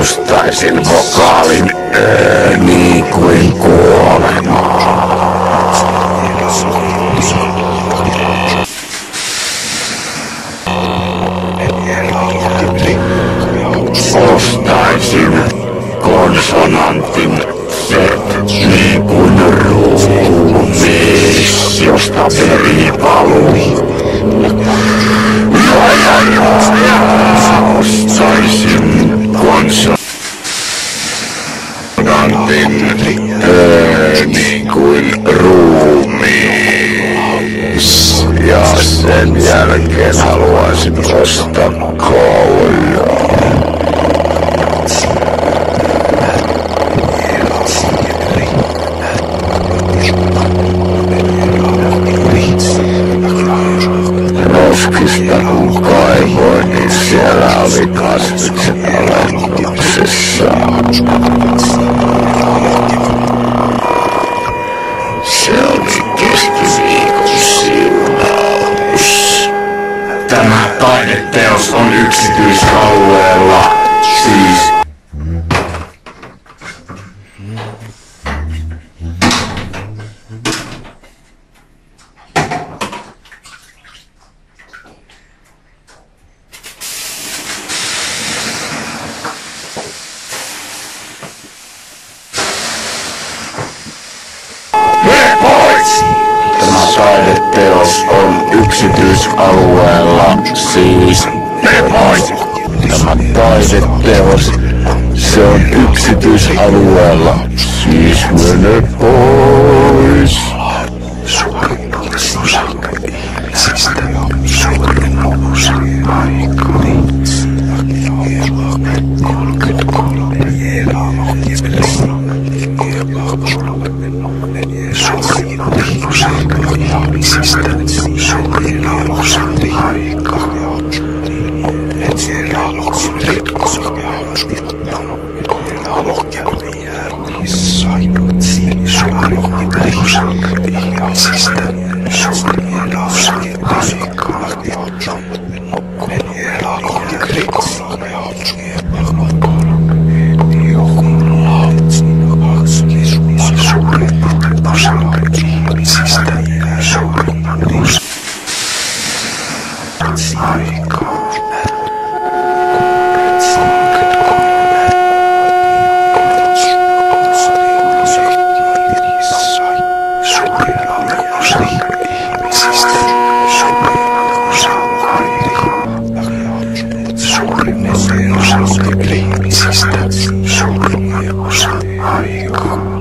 ostaisin vokaalin öö, niin kuin kuolemaa. Ostaisin konsonantin set niin kuin ruumis, josta veri valuu. Niin kuin ruumis. Ja sen jälkeen haluaisin ostaa kaljaa. Roskista kun kaivoin, niin siellä oli kasvikset yksityisalueella, siis Lepoit! Tämä taideteos on yksityisalueella, siis Lepoit! Tämä taideteos, se on yksityisalueella, siis mene pois. Suurin osa ihmisistä, suurin osa aikaa. 33 Suurin osa ihmisistä, suurin osa Aikaa. Suuri printsista, suur lume osa haigu.